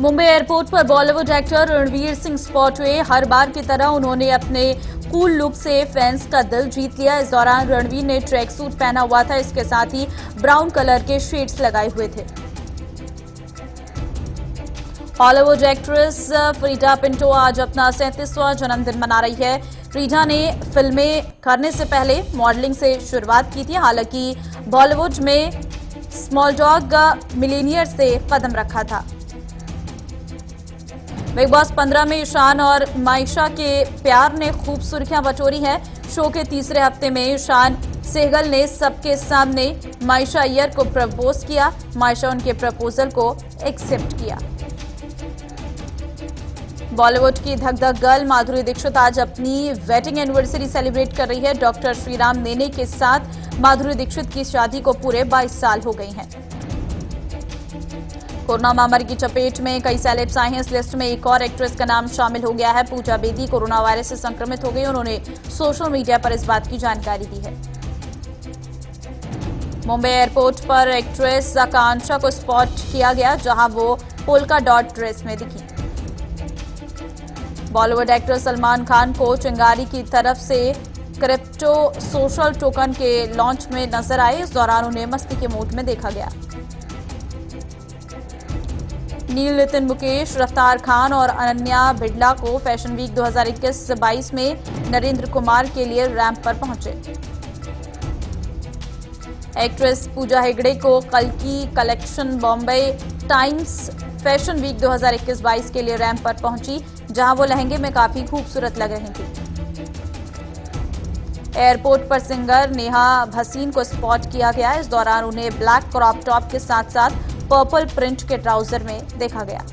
Mumbai airport पर Bollywood actor Ranveer Singh spot हुए हर बार की तरह उन्होंने अपने कूल लुक से फैंस का दिल जीत लिया। इस दौरान रणवीर ने ट्रैक सूट पहना हुआ था। इसके साथ ही ब्राउन कलर के शेड्स लगाए हुए थे। हॉलीवुड एक्ट्रेस फ्रीडा पिंटो आज अपना सैंतीसवां जन्मदिन मना रही है। फ्रीडा ने फ़िल्में करने से पहले मॉडलिंग से शुरुआत की थी। हालाँकि बॉलीवुड में स्मॉल डॉग मिलीनियर से कदम रखा था। बिग बॉस 15 में ईशान और माइशा के प्यार ने खूब सुर्खियाँ बटोरी है। शो के तीसरे हफ़्ते में ईशान सेहगल ने सबके सामने माइशा अय्यर को प्रपोज किया। माइशा उनके प्रपोजल को एक्सेप्ट किया। बॉलीवुड की धक धक गर्ल माधुरी दीक्षित आज अपनी वेडिंग एनिवर्सरी सेलिब्रेट कर रही है। डॉक्टर श्रीराम नेने के साथ माधुरी दीक्षित की शादी को पूरे 22 साल हो गई हैं। कोरोना महामारी की चपेट में कई सेलेब्स आए हैं। इस लिस्ट में एक और एक्ट्रेस का नाम शामिल हो गया है। पूजा बेदी कोरोना वायरस से संक्रमित हो गई। उन्होंने सोशल मीडिया पर इस बात की जानकारी दी है। मुंबई एयरपोर्ट पर एक्ट्रेस आकांक्षा को स्पॉट किया गया, जहाँ वो पोलका डॉट ड्रेस में दिखी। बॉलीवुड एक्टर सलमान खान को चिंगारी की तरफ़ से क्रिप्टो सोशल टोकन के लॉन्च में नज़र आए। इस दौरान उन्हें मस्ती के मूड में देखा गया। नील नितिन मुकेश, रफ्तार खान और अनन्या बिड़ला को फ़ैशन वीक 2021-22 में नरेंद्र कुमार के लिए रैंप पर पहुँचे। एक्ट्रेस पूजा हेगड़े को कल की collection Bombay Times fashion week 2021-22 के लिए रैंप पर पहुँची, जहाँ वो लहंगे में काफ़ी खूबसूरत लग रही थी। एयरपोर्ट पर सिंगर नेहा भसीन को स्पॉट किया गया। इस दौरान उन्हें ब्लैक क्रॉप टॉप के साथ साथ पर्पल प्रिंट के ट्राउज़र में देखा गया।